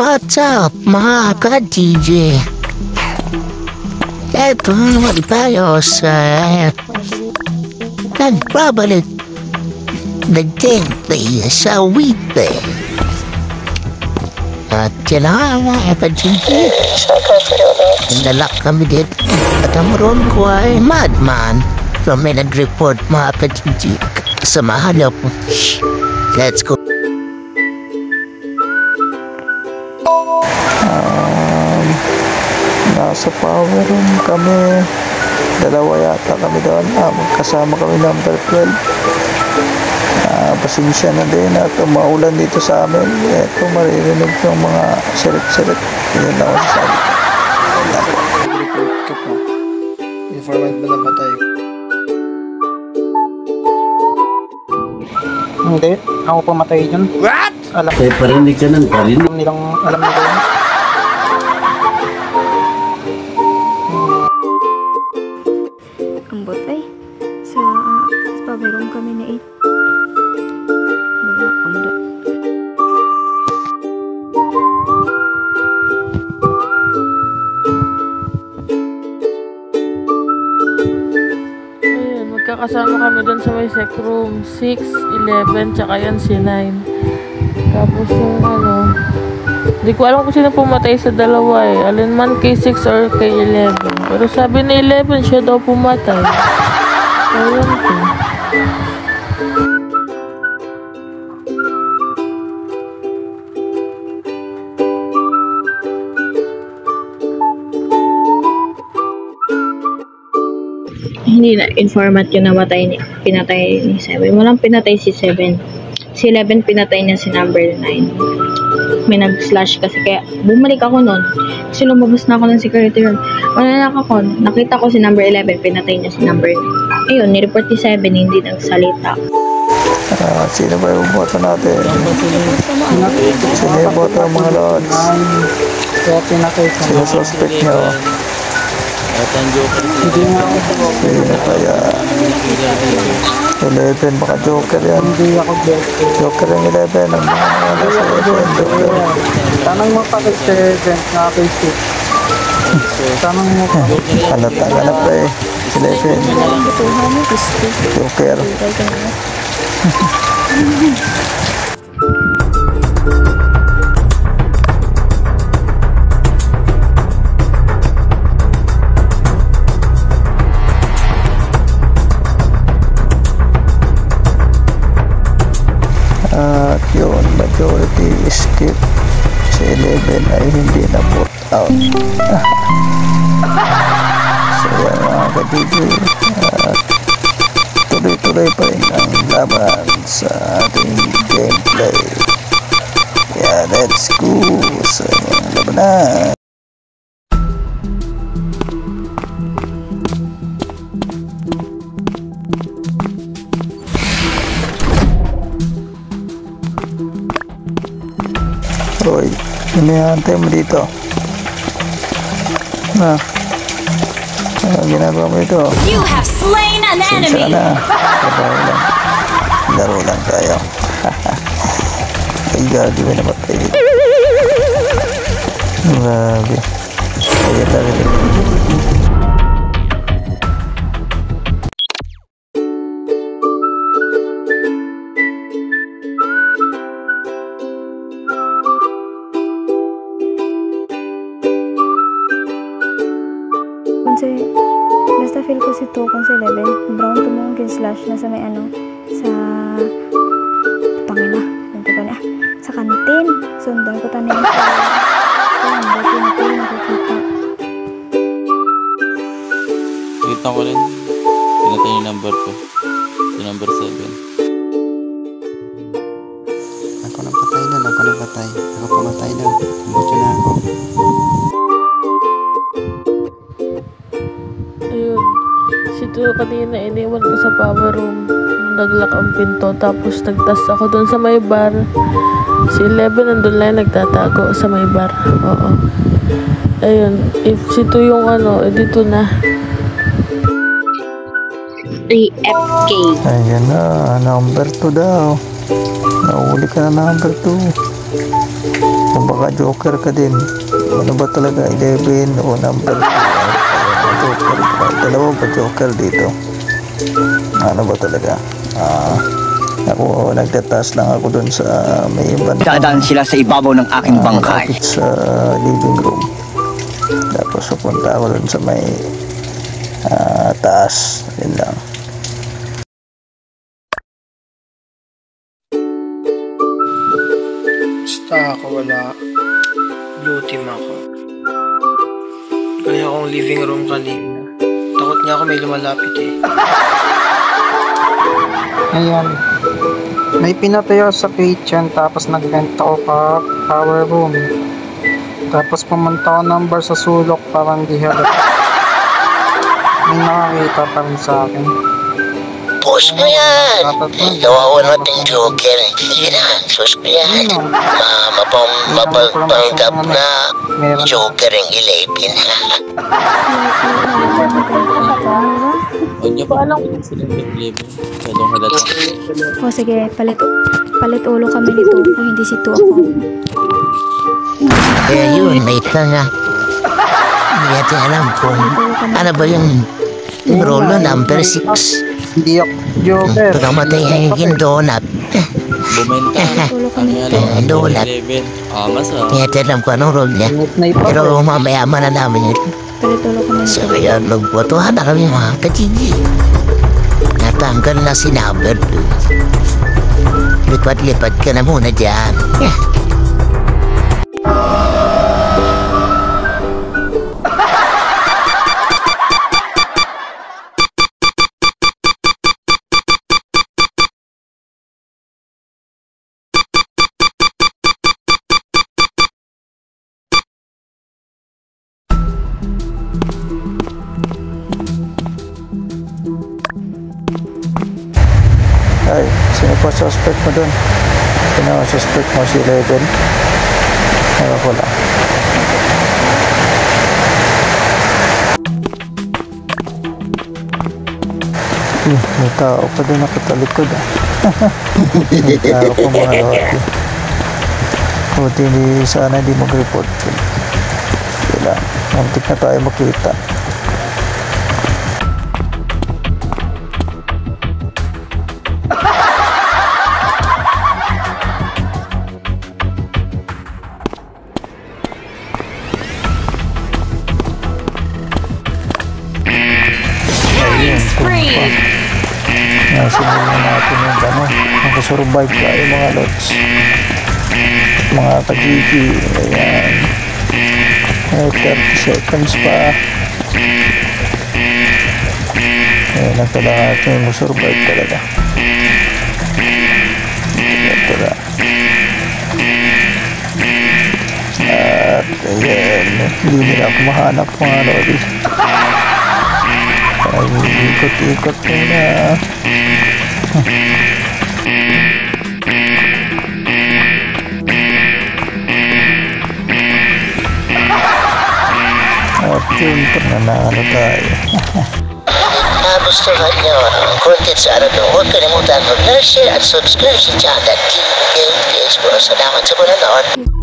What's up, mga ka-DJ? Eto naman tayo sa nagbabalik na gameplay sa weekday. At kailangan mga ka-DJ, nalak kami dito. At ang ron ko ay madman. So may nag-report mga ka-DJ. Samahan niyo po. Let's go. Nasa power room kami. Dalawa yata kami doon. Ah, magkasama kami number 12. Ah, pasensya na din at maulan dito sa amin. Ito, maririnig yung mga sirit-sirit. Yan lang ako sasabi. report ka po. Informant ba na ba tayo? Hindi. Ako pumatay dyan. What? Alam, Kaya parinig ka ng parinig. alam nilang, alam nila yun. Ayun, magkakasama kami doon sa may sec room. 6, 11, tsaka yan si 9. Tapos yung ano, di ko alam kung sino pumatay sa dalawa eh. Alin man kay 6 or kay 11. Pero sabi ni 11, siya daw pumatay. Ayun ko. Hindi na informant yung namatay ni, pinatay ni 7. Walang pinatay si 7. Si 11 pinatay niya si number 9. May nag-slash kasi kaya bumalik ako noon. Kasi lumabas na ako ng security room. Wala na ako. Nakita ko si number 11, pinatay niya si number 9. Ayun, ni-report ni 7, hindi nagsalita. Ah, sino ba yung boto natin? Sino yung boto mga lods? Sino suspect nyo? Joker Hindi nga ako po. Sino kaya? 11, baka joker yan. Hindi ako dead. Joker yung 11. Ang mga mga nasa 11, joker. Tanong mo pa kay Sergeant na kay Chief. Tanong mo pa. Halat na ganap pa eh. 11, joker. At majority skip. Sa 11 ay hindi na put out. so yan mga kadidi. At tuloy-tuloy pa rin ang laban sa ating gameplay. Yeah, let's go sa mga labanan. Hinihantay mo dito. Na. Ano ginagawa mo dito? You have slain an enemy. na. Laro lang. Laro lang tayo. Ay, ba naman tayo dito? Grabe. Ayan lang rin. Kung si, basta feel ko si 2 kung si 11, brown to mong kin slash na sa may ano, sa, pangina, yun ko na, sa kantin, sundan ko tanin sa, na ko nakikita. Kita ko rin. Pinatay yung number ko. Si number 7. Ako nang patay nun, ako nang patay. Ako pumatay nun. Buti na ako. Tuyo kanina iniwan ko sa power room. Nung Naglak ang pinto. Tapos nagtas ako doon sa may bar. Si 11 nandun lang nagtatago sa may bar. Oo. Ayun. If si yung ano, eh dito na. 3FK. Ayan na, number 2 daw. Nahuli ka na number 2. Kung baka joker ka din. Ano ba talaga? 11 o number 2? Joker ka. Dalawa ba joker dito? Ano ba talaga? Ah, ako nagtataas lang ako dun sa may banda. Dadaan sila sa ibabaw ng aking Ah, bangkay. sa living room. Tapos pupunta ako dun sa may ah, taas. Yun lang. Basta ako wala. Blue team ako. Kaya akong living room kanina. Takot nga ako may lumalapit eh. Ayan. May pinatayo sa kitchen tapos nag-vent ako pa power room. Tapos pumunta ako number sa sulok parang di halata. May nakakita pa rin sa akin. Post mo yan! Gawa ko natin joker. Sige na, sus ko yan. Ma, mapang, mapapanggap na joker ang 11. Huwag niyo pa alam kung sila yung level. Masyadong halata. O sige, palit, palit ulo kami ni Tuko, hindi si Tuko. Kaya yun, may ka nga. Hindi natin alam kung ano ba yung rolo number 6. Hindi ako joker. Pagkamatay ang yung donut. Bumenta. Ulo Ano kami ni yan? Tuko. Donut. Level. Angas ah. Hindi natin alam kung anong role niya. Sniper Pero eh. mamaya malalaman yun. Palit ulo kami ni So Tuko. kaya nagbotohan na kami mga katigi. Natanggal na si number 2. Lipat-lipat ka na muna dyan. Ay, sino pa suspect mo dun? Sino suspect mo si Eleven? Ano ko lang. Hmm, may tao pa din nakatalikod ah. may tao pa mga lodi. Buti hindi sana hindi mag-report. Sila, muntik na tayo makita. Nasimulan natin yung ano, nakasurvive tayo mga lods. Mga kajiki, ayan. Ay, 30 seconds pa. Ayan, nagtala natin yung survive talaga. Ito na. At ayan, hindi nila ako mahanap mga lodi. Ay, ikot-ikot muna. At yun, pananalo tayo. Nagustuhan niyo ang content sa araw na huwag kalimutan mag-share at subscribe sa channel TV Gameplays. Salamat sa panonood.